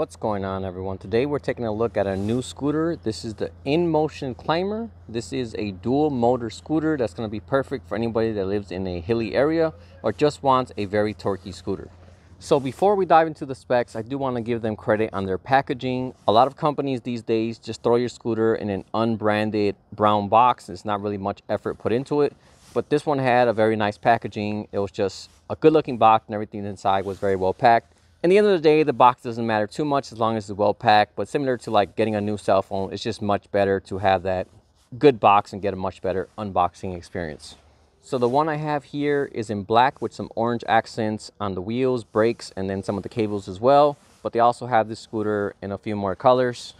What's going on everyone? Today we're taking a look at a new scooter. This is the InMotion Climber. This is a dual motor scooter that's going to be perfect for anybody that lives in a hilly area or just wants a very torquey scooter. So before we dive into the specs, I do want to give them credit on their packaging. A lot of companies these days just throw your scooter in an unbranded brown box. It's not really much effort put into it. But this one had a very nice packaging. It was just a good looking box and everything inside was very well packed. In the end of the day, the box doesn't matter too much as long as it's well packed. But similar to like getting a new cell phone, it's just much better to have that good box and get a much better unboxing experience. So the one I have here is in black with some orange accents on the wheels, brakes, and then some of the cables as well. But they also have this scooter in a few more colors.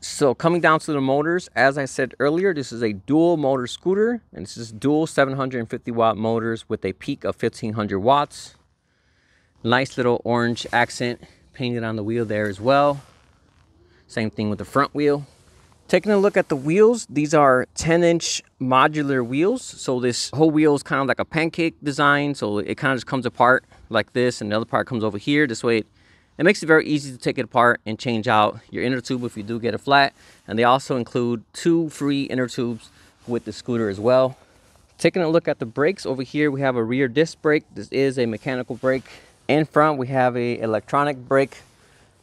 So coming down to the motors, as I said earlier, this is a dual motor scooter. And this is dual 750 watt motors with a peak of 1500 watts. Nice little orange accent painted on the wheel there as well. Same thing with the front wheel. Taking a look at the wheels, these are 10 inch modular wheels. So this whole wheel is kind of like a pancake design. So it kind of just comes apart like this and the other part comes over here. This way it, it makes it very easy to take it apart and change out your inner tube if you do get a flat. And they also include two free inner tubes with the scooter as well. Taking a look at the brakes over here, we have a rear disc brake. This is a mechanical brake. In front, we have a electronic brake.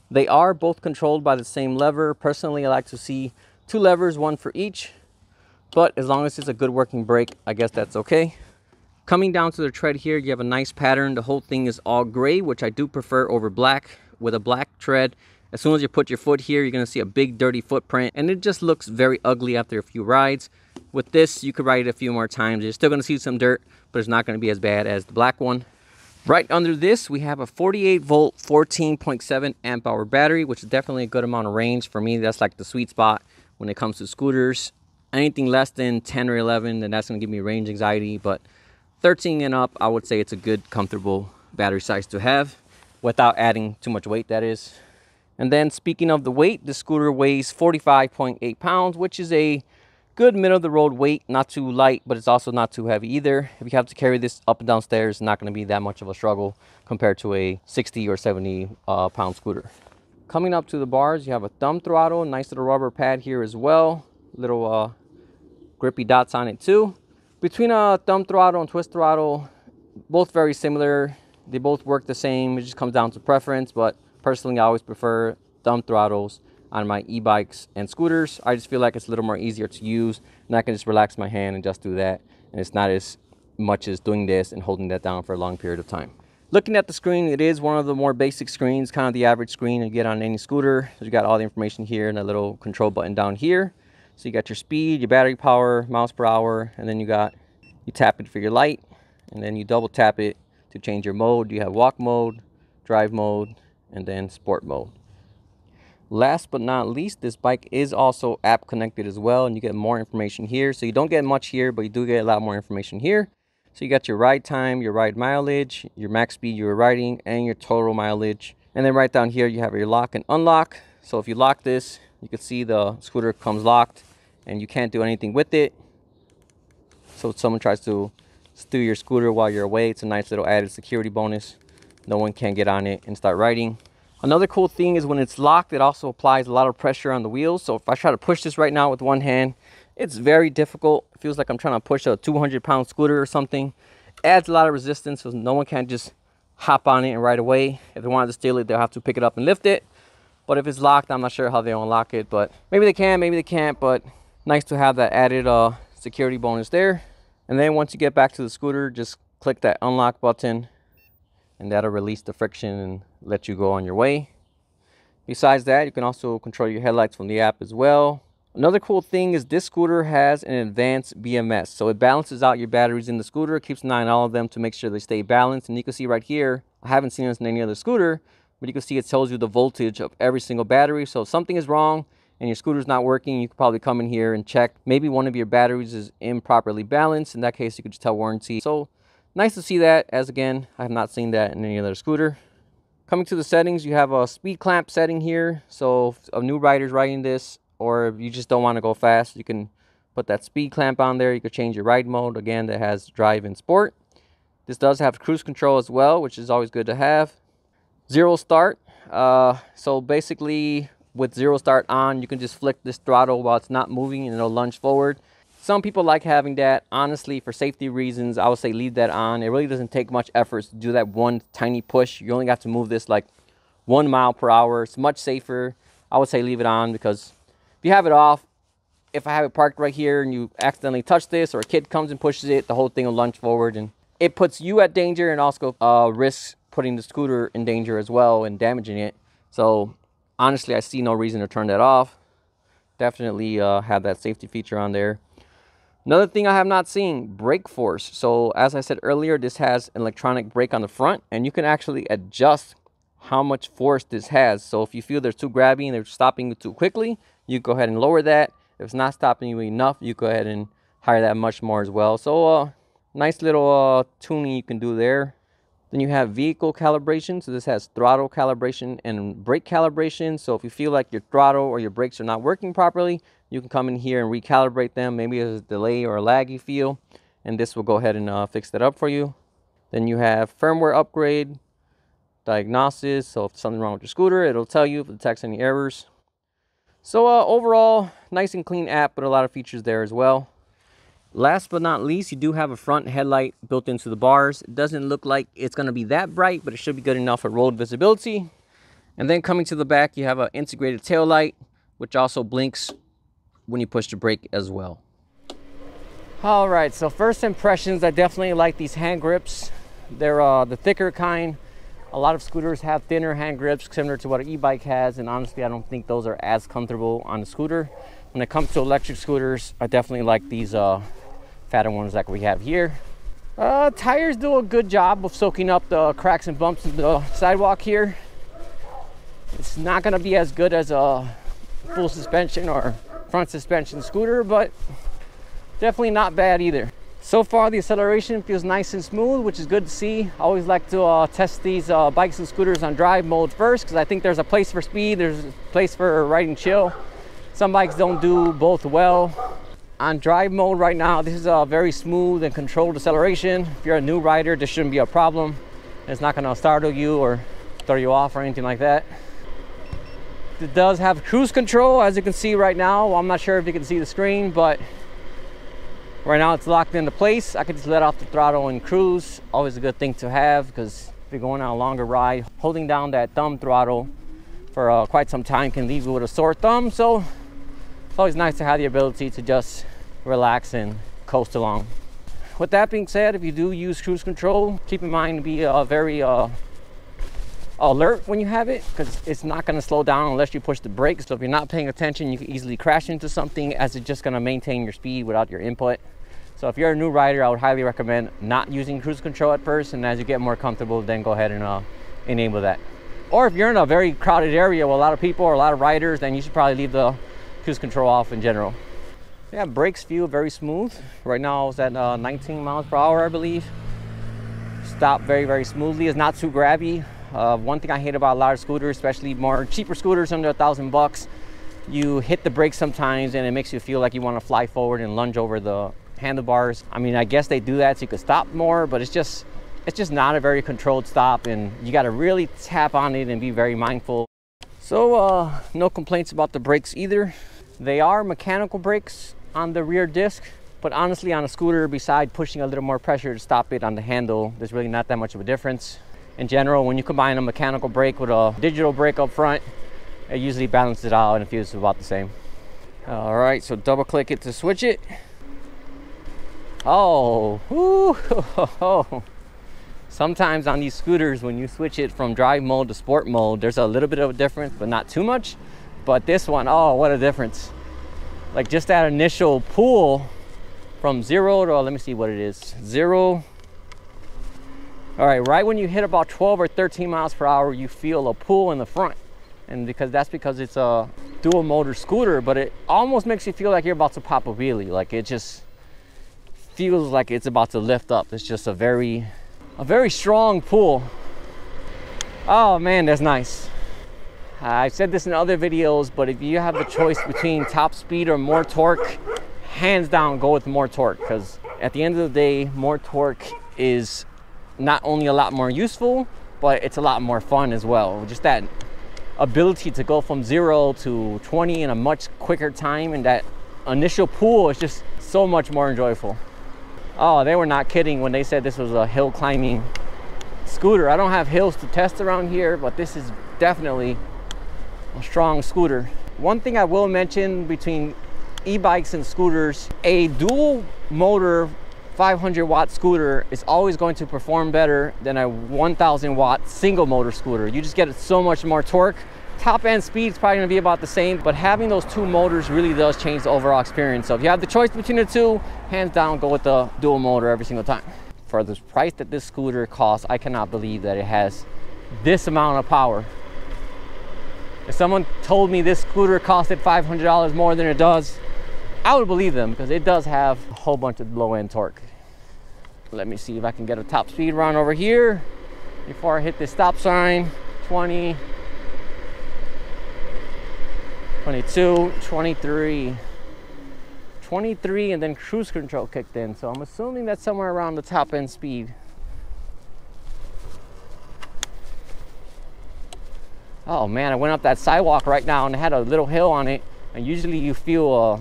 They are both controlled by the same lever. Personally, I like to see two levers, one for each. But as long as it's a good working brake, I guess that's okay. Coming down to the tread here, you have a nice pattern. The whole thing is all gray, which I do prefer over black. With a black tread, as soon as you put your foot here, you're gonna see a big dirty footprint and it just looks very ugly after a few rides. With this, you could ride it a few more times. You're still gonna see some dirt, but it's not gonna be as bad as the black one. Right under this, we have a 48 volt, 14.7 amp hour battery, which is definitely a good amount of range. For me, that's like the sweet spot when it comes to scooters. Anything less than 10 or 11, then that's to give me range anxiety. But 13 and up, I would say it's a good, comfortable battery size to have without adding too much weight, that is. And then speaking of the weight, the scooter weighs 45.8 pounds, which is a good middle of the road weight, not too light, but it's also not too heavy either. If you have to carry this up and down stairs, not going to be that much of a struggle compared to a 60 or 70 uh, pound scooter. Coming up to the bars, you have a thumb throttle, nice little rubber pad here as well. Little uh, grippy dots on it too. Between a thumb throttle and twist throttle, both very similar. They both work the same. It just comes down to preference, but personally, I always prefer thumb throttles on my e-bikes and scooters. I just feel like it's a little more easier to use and I can just relax my hand and just do that. And it's not as much as doing this and holding that down for a long period of time. Looking at the screen, it is one of the more basic screens, kind of the average screen you get on any scooter. So you got all the information here and a little control button down here. So you got your speed, your battery power, miles per hour, and then you got, you tap it for your light, and then you double tap it to change your mode. You have walk mode, drive mode, and then sport mode. Last but not least, this bike is also app connected as well, and you get more information here. So you don't get much here, but you do get a lot more information here. So you got your ride time, your ride mileage, your max speed you were riding, and your total mileage. And then right down here, you have your lock and unlock. So if you lock this, you can see the scooter comes locked and you can't do anything with it. So if someone tries to steal your scooter while you're away, it's a nice little added security bonus. No one can get on it and start riding. Another cool thing is when it's locked, it also applies a lot of pressure on the wheels. So if I try to push this right now with one hand, it's very difficult. It feels like I'm trying to push a 200 pound scooter or something. Adds a lot of resistance so no one can just hop on it and right away. If they wanted to steal it, they'll have to pick it up and lift it. But if it's locked, I'm not sure how they unlock it. But maybe they can, maybe they can't. But nice to have that added uh, security bonus there. And then once you get back to the scooter, just click that unlock button and that'll release the friction and let you go on your way. Besides that, you can also control your headlights from the app as well. Another cool thing is this scooter has an advanced BMS. So it balances out your batteries in the scooter, keeps an eye on all of them to make sure they stay balanced. And you can see right here, I haven't seen this in any other scooter, but you can see it tells you the voltage of every single battery. So if something is wrong and your scooter's not working, you could probably come in here and check. Maybe one of your batteries is improperly balanced. In that case, you could just tell warranty. So nice to see that, as again, I have not seen that in any other scooter. Coming to the settings, you have a speed clamp setting here. So if a new rider's riding this, or if you just don't want to go fast, you can put that speed clamp on there. You can change your ride mode again that has drive and sport. This does have cruise control as well, which is always good to have. Zero start. Uh, so basically with zero start on, you can just flick this throttle while it's not moving and it'll lunge forward. Some people like having that. Honestly, for safety reasons, I would say leave that on. It really doesn't take much effort to do that one tiny push. You only got to move this like one mile per hour. It's much safer. I would say leave it on because if you have it off, if I have it parked right here and you accidentally touch this or a kid comes and pushes it, the whole thing will lunge forward and it puts you at danger and also uh, risks putting the scooter in danger as well and damaging it. So honestly, I see no reason to turn that off. Definitely uh, have that safety feature on there. Another thing I have not seen, brake force. So as I said earlier, this has an electronic brake on the front and you can actually adjust how much force this has. So if you feel they're too grabby and they're stopping you too quickly, you go ahead and lower that. If it's not stopping you enough, you go ahead and higher that much more as well. So uh, nice little uh, tuning you can do there. Then you have vehicle calibration. So this has throttle calibration and brake calibration. So if you feel like your throttle or your brakes are not working properly, you can come in here and recalibrate them. Maybe there's a delay or a lag you feel, and this will go ahead and uh, fix that up for you. Then you have firmware upgrade, diagnosis. So if something wrong with your scooter, it'll tell you if it detects any errors. So uh, overall, nice and clean app, but a lot of features there as well. Last but not least, you do have a front headlight built into the bars. It doesn't look like it's going to be that bright, but it should be good enough for road visibility. And then coming to the back, you have an integrated tail light, which also blinks when you push the brake as well. All right, so first impressions, I definitely like these hand grips. They're uh, the thicker kind. A lot of scooters have thinner hand grips similar to what an e-bike has, and honestly, I don't think those are as comfortable on a scooter. When it comes to electric scooters, I definitely like these uh, fatter ones like we have here. Uh, tires do a good job of soaking up the cracks and bumps in the sidewalk here. It's not gonna be as good as a full suspension or front suspension scooter, but definitely not bad either. So far, the acceleration feels nice and smooth, which is good to see. I always like to uh, test these uh, bikes and scooters on drive mode first, because I think there's a place for speed, there's a place for riding chill. Some bikes don't do both well. On drive mode right now this is a very smooth and controlled acceleration. If you're a new rider this shouldn't be a problem. It's not going to startle you or throw you off or anything like that. It does have cruise control as you can see right now. I'm not sure if you can see the screen but right now it's locked into place. I can just let off the throttle and cruise. Always a good thing to have because if you're going on a longer ride holding down that thumb throttle for uh, quite some time can leave you with a sore thumb. So it's always nice to have the ability to just relax and coast along. With that being said, if you do use cruise control, keep in mind to be uh, very uh, alert when you have it because it's not going to slow down unless you push the brakes. So if you're not paying attention, you can easily crash into something as it's just going to maintain your speed without your input. So if you're a new rider, I would highly recommend not using cruise control at first. And as you get more comfortable, then go ahead and uh, enable that. Or if you're in a very crowded area with a lot of people or a lot of riders, then you should probably leave the cruise control off in general. Yeah, brakes feel very smooth. Right now I was at uh, 19 miles per hour, I believe. Stop very, very smoothly. It's not too grabby. Uh, one thing I hate about a lot of scooters, especially more cheaper scooters under a thousand bucks, you hit the brakes sometimes and it makes you feel like you want to fly forward and lunge over the handlebars. I mean, I guess they do that so you could stop more, but it's just it's just not a very controlled stop and you got to really tap on it and be very mindful. So uh, no complaints about the brakes either. They are mechanical brakes on the rear disc, but honestly on a scooter, beside pushing a little more pressure to stop it on the handle, there's really not that much of a difference. In general, when you combine a mechanical brake with a digital brake up front, it usually balances it out and it feels about the same. All right, so double click it to switch it. Oh, sometimes on these scooters, when you switch it from drive mode to sport mode, there's a little bit of a difference, but not too much. But this one, oh, what a difference. Like just that initial pull from zero to, oh, let me see what it is, zero. All right, right when you hit about 12 or 13 miles per hour, you feel a pull in the front. And because that's because it's a dual motor scooter, but it almost makes you feel like you're about to pop a wheelie. Like it just feels like it's about to lift up. It's just a very, a very strong pull. Oh man, that's nice. I've said this in other videos, but if you have the choice between top speed or more torque, hands down go with more torque because at the end of the day, more torque is not only a lot more useful, but it's a lot more fun as well. Just that ability to go from zero to 20 in a much quicker time and that initial pool is just so much more enjoyable. Oh, they were not kidding when they said this was a hill climbing scooter. I don't have hills to test around here, but this is definitely a strong scooter. One thing I will mention between e-bikes and scooters, a dual motor 500 watt scooter is always going to perform better than a 1000 watt single motor scooter. You just get so much more torque. Top end speed is probably gonna be about the same, but having those two motors really does change the overall experience. So if you have the choice between the two, hands down, go with the dual motor every single time. For the price that this scooter costs, I cannot believe that it has this amount of power. If someone told me this scooter costed $500 more than it does, I would believe them because it does have a whole bunch of low end torque. Let me see if I can get a top speed run over here before I hit this stop sign. 20, 22, 23, 23, and then cruise control kicked in. So I'm assuming that's somewhere around the top end speed. Oh man, I went up that sidewalk right now and it had a little hill on it. And usually you feel a,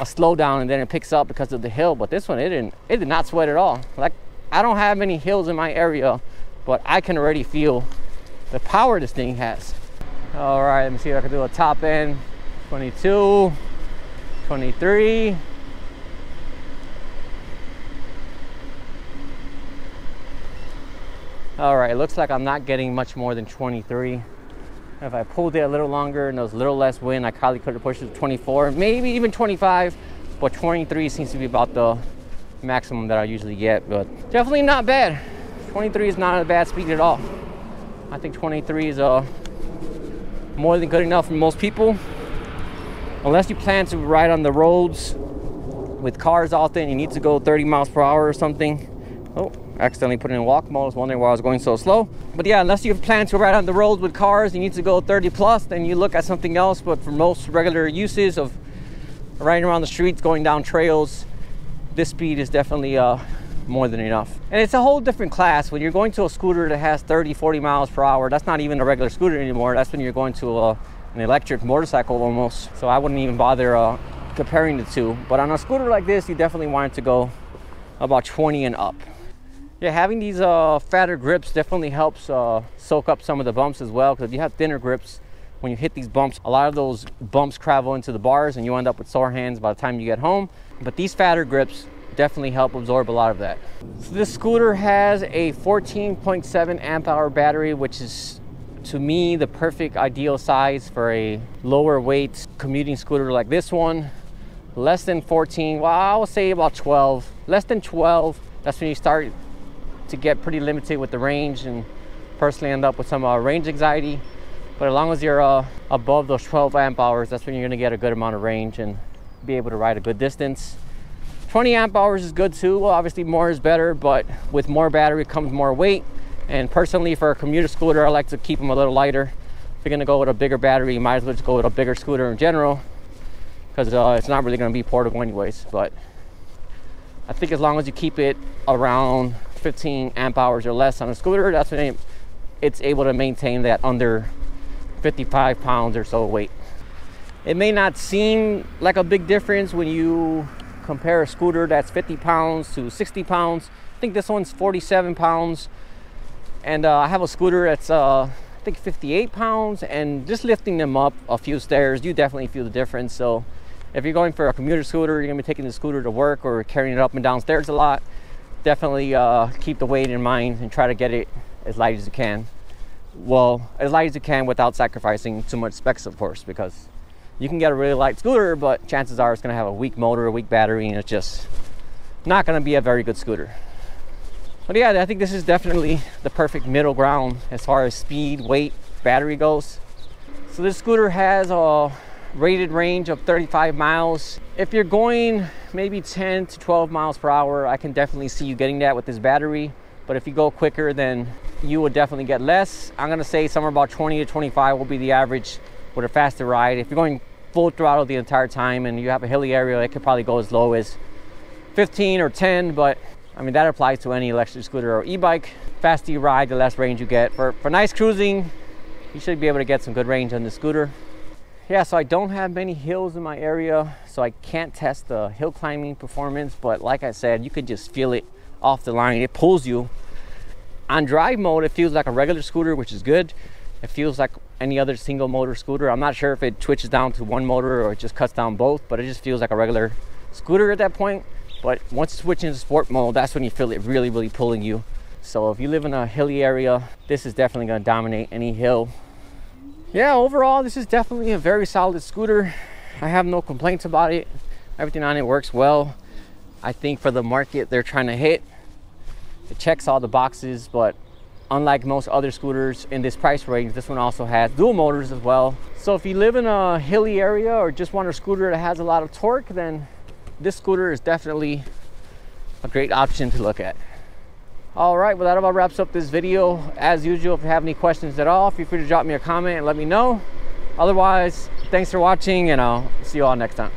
a slowdown and then it picks up because of the hill. But this one, it didn't, it did not sweat at all. Like I don't have any hills in my area, but I can already feel the power this thing has. All right, let me see if I can do a top end. 22, 23. All right, looks like I'm not getting much more than 23. If I pulled it a little longer and there was a little less wind, I probably could have pushed it to 24, maybe even 25, but 23 seems to be about the maximum that I usually get, but definitely not bad. 23 is not a bad speed at all. I think 23 is uh, more than good enough for most people. Unless you plan to ride on the roads with cars often, you need to go 30 miles per hour or something. Oh, accidentally put it in a walk mode. I was wondering why I was going so slow. But yeah, unless you plan to ride on the roads with cars, you need to go 30 plus, then you look at something else. But for most regular uses of riding around the streets, going down trails, this speed is definitely uh, more than enough. And it's a whole different class. When you're going to a scooter that has 30, 40 miles per hour, that's not even a regular scooter anymore. That's when you're going to a, an electric motorcycle almost. So I wouldn't even bother uh, comparing the two. But on a scooter like this, you definitely want it to go about 20 and up. Yeah, having these uh, fatter grips definitely helps uh, soak up some of the bumps as well. Because if you have thinner grips, when you hit these bumps, a lot of those bumps travel into the bars and you end up with sore hands by the time you get home. But these fatter grips definitely help absorb a lot of that. So this scooter has a 14.7 amp hour battery, which is to me the perfect ideal size for a lower weight commuting scooter like this one. Less than 14, well, I will say about 12. Less than 12, that's when you start to get pretty limited with the range and personally end up with some uh, range anxiety. But as long as you're uh, above those 12 amp hours, that's when you're gonna get a good amount of range and be able to ride a good distance. 20 amp hours is good too. Well, obviously more is better, but with more battery comes more weight. And personally for a commuter scooter, I like to keep them a little lighter. If you're gonna go with a bigger battery, you might as well just go with a bigger scooter in general because uh, it's not really gonna be portable anyways. But I think as long as you keep it around 15 amp hours or less on a scooter, that's when it's able to maintain that under 55 pounds or so weight. It may not seem like a big difference when you compare a scooter that's 50 pounds to 60 pounds. I think this one's 47 pounds. And uh, I have a scooter that's, uh, I think 58 pounds. And just lifting them up a few stairs, you definitely feel the difference. So if you're going for a commuter scooter, you're gonna be taking the scooter to work or carrying it up and downstairs a lot, definitely uh, keep the weight in mind and try to get it as light as you can. Well, as light as you can without sacrificing too much specs, of course, because you can get a really light scooter, but chances are it's going to have a weak motor, a weak battery, and it's just not going to be a very good scooter. But yeah, I think this is definitely the perfect middle ground as far as speed, weight, battery goes. So this scooter has a rated range of 35 miles. If you're going maybe 10 to 12 miles per hour, I can definitely see you getting that with this battery. But if you go quicker, then you will definitely get less. I'm gonna say somewhere about 20 to 25 will be the average with a faster ride. If you're going full throttle the entire time and you have a hilly area, it could probably go as low as 15 or 10, but I mean, that applies to any electric scooter or e-bike. Faster you ride, the less range you get. For, for nice cruising, you should be able to get some good range on the scooter. Yeah, so I don't have many hills in my area, so I can't test the hill climbing performance, but like I said, you can just feel it off the line. It pulls you. On drive mode, it feels like a regular scooter, which is good. It feels like any other single motor scooter. I'm not sure if it twitches down to one motor or it just cuts down both, but it just feels like a regular scooter at that point. But once you switch into sport mode, that's when you feel it really, really pulling you. So if you live in a hilly area, this is definitely gonna dominate any hill. Yeah, overall, this is definitely a very solid scooter. I have no complaints about it. Everything on it works well. I think for the market they're trying to hit, it checks all the boxes, but unlike most other scooters in this price range, this one also has dual motors as well. So if you live in a hilly area or just want a scooter that has a lot of torque, then this scooter is definitely a great option to look at. All right, well, that about wraps up this video. As usual, if you have any questions at all, feel free to drop me a comment and let me know. Otherwise, thanks for watching, and I'll see you all next time.